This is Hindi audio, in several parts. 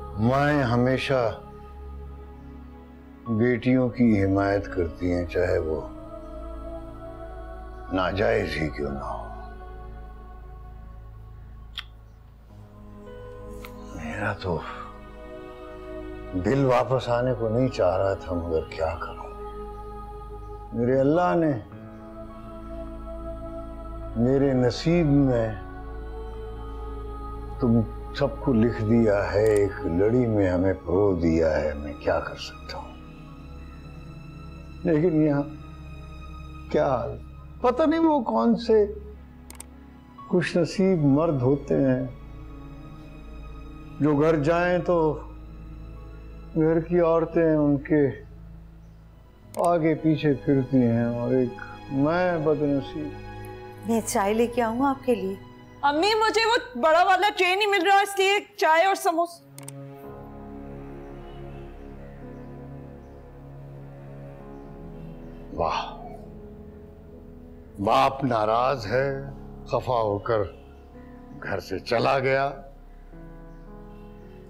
माए हमेशा बेटियों की हिमायत करती हैं, चाहे वो नाजायज ही क्यों ना हो। मेरा तो दिल वापस आने को नहीं चाह रहा था, मगर क्या करूँ? मेरे अल्लाह ने मेरे नसीब में तुम सबको लिख दिया है, एक लड़ी में हमें परो दिया है, मैं क्या कर सकता हूँ? लेकिन यहाँ क्या पता नहीं वो कौन से खुश नसीब मर्द होते हैं, जो घर जाएँ तो घर की औरतें उनके आगे पीछे फिरती हैं और एक मैं बदनसीब। मैं चाय लेके आऊँ आपके लिए। अम्मी मुझे वो बड़ा वाला ट्रेन ही मिल रहा है इसलिए चाय और समोसा। वाह। बाप नाराज़ है खफा होकर घर से चला गया।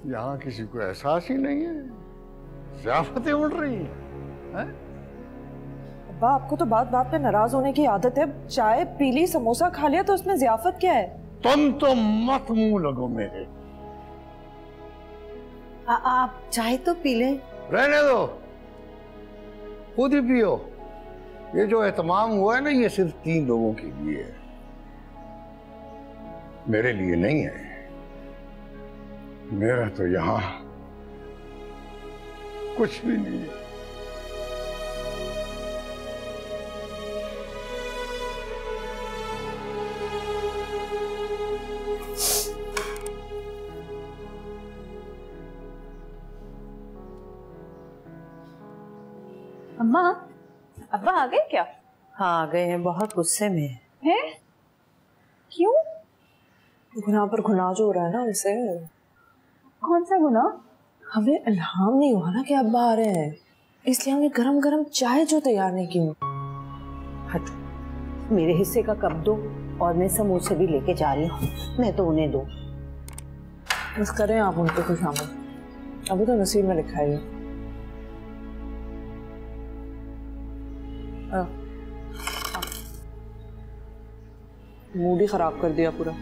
यहाँ किसी को एहसास ही नहीं है। जियाफतें उड़ रही हैं। हैं? अब्बा आपको तो बात बात पे नाराज़ होने की आदत है। चाय पीली समोसा खा लिया तो उसमें जियाफत क्या है? तुम तो मत मुँह लगो मेरे। आ, आप चाय तो पी लें। रहने दो। खुद ही पियो। ये जो एहतमाम हुआ है ना ये सिर्फ़ तीन लोगों के लिए है। मेरे लिए नहीं है। मेरा तो यहाँ कुछ भी नहीं है। अम्मा अब्बा आ गए क्या? हाँ आ गए हैं बहुत गुस्से में हैं। है? क्यों? गुनाह पर गुनाह जो हो रहा है ना उनसे। कौन सा गुना हमें इल्हाम नहीं हुआ ना कि अब्बा आ रहे हैं। इसलिए हमने गरम गरम चाय जो तैयार नहीं की। हट मेरे हिस्से का कब दो और मैं समोसे भी लेके जा रही हूँ। मैं तो उन्हें दो। बस करें आप उनको खुश आमद अभी तो नसीब में लिखा है। मूड ही खराब कर दिया पूरा।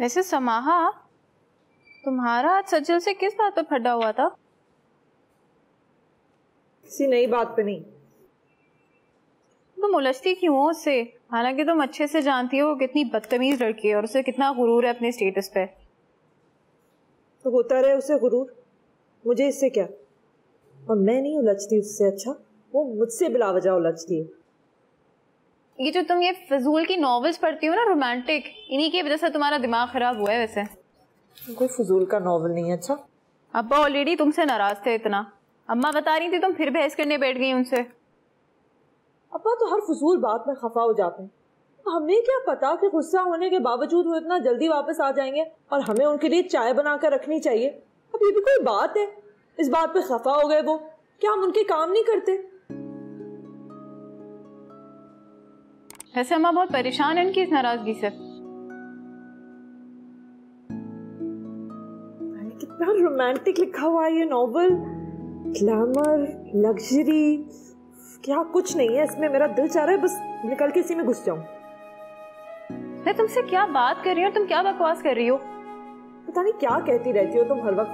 वैसे समाहा तुम्हारा आज सज्जल से किस बात पर फटा हुआ था? किसी नई बात पे नहीं। तुम उलझती क्यों हो उससे? हालाँकि तुम अच्छे से जानती हो वो कितनी बदतमीज लड़की है और उसे कितना गुरूर है अपने स्टेटस पे। तो होता रहे उसे गुरूर। मुझे इससे क्या? और मैं नहीं उलझती उससे अच्छा? वो मुझसे बिला वजह उलझती है। ये जो तुम ये फजूल की नॉवेल्स पढ़ती हो ना रोमांटिक इन्हीं की वजह से तुम्हारा दिमाग खराब हुआ है वैसे। कोई फजूल का नॉवल नहीं है अच्छा? अब्बा ऑलरेडी तुमसे नाराज़ थे इतना। अम्मा बता रही थी तुम फिर बहस करने बैठ गई उनसे। अपा तो हर फजूल बात में खफा हो जाते हैं। हमें क्या पता कि गुस्सा होने के बावजूद वो इतना जल्दी वापस आ जाएँगे और हमें उनके लिए चाय बनाकर रखनी चाहिए। अब ये भी कोई बात है? इस बात पे खफा हो गए वो। क्या हम उनके काम नहीं करते? वैसे अम्मा बहुत परेशान है इनकी इस नाराज़गी से। कितना रोमांटिक लिखा हुआ है ये नॉवल ग्लैमर लग्जरी क्या कुछ नहीं है इसमें। मेरा दिल चाह रहा है बस निकल के इसी में घुस जाऊँ। मैं तुमसे क्या बात कर रही हूँ तुम क्या बकवास कर रही हो? पता नहीं क्या कहती रहती हो तुम हर वक्त।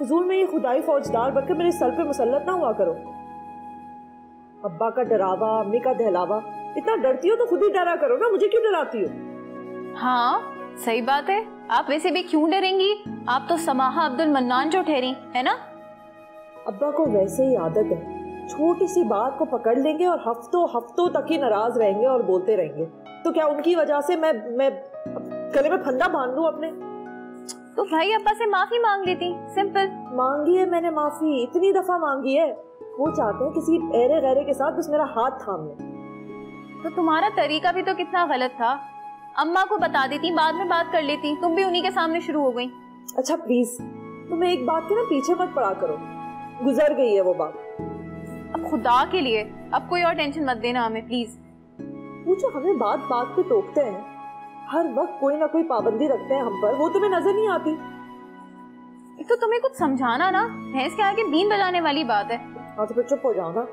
फजूल में ये खुदाई फौजदार बनकर मेरे सर पे मुसल्लत ना हुआ करो। अब्बा का डरावा अम्मी का दहलावा इतना डरती हो तो खुद ही डरा करो ना मुझे क्यों डराती हो? हाँ सही बात है। आप वैसे भी क्यों डरेंगी? आप तो समाहा अब्दुल मन्नान जो ठहरी है ना? अब्बा को वैसे ही आदत है। छोटी सी बात को पकड़ लेंगे और हफ्तों हफ्तों तक ही नाराज़ रहेंगे और बोलते रहेंगे। तो क्या उनकी वजह से मैं मैं गले में फंदा बाँध लूँ अपने? तो भाई अब्बा से माफ़ी मांग लेती सिंपल। मांगी है मैंने माफ़ी इतनी दफ़ा मांगी है। वो चाहते हैं किसी एरे गहरे के साथ बस मेरा हाथ थाम ले। तो तुम्हारा तरीका भी तो कितना गलत था। अम्मा को बता देती बाद में बात कर लेती तुम भी उन्हीं के सामने शुरू हो गई। अच्छा प्लीज़ तुम्हें एक बात के ना पीछे मत पड़ा करो। गुजर गई है वो बात। अब खुदा के लिए अब कोई और टेंशन मत देना हमें प्लीज़ वो जो हमें बात बात पे टोकते हैं हर वक्त कोई ना कोई पाबंदी रखते हैं हम पर। वो तुम्हें नज़र नहीं आती। एक तो तुम्हें कुछ समझाना ना भैंस के आगे बीन बजाने वाली बात है। हाँ तो फिर चुप हो जाओ ना।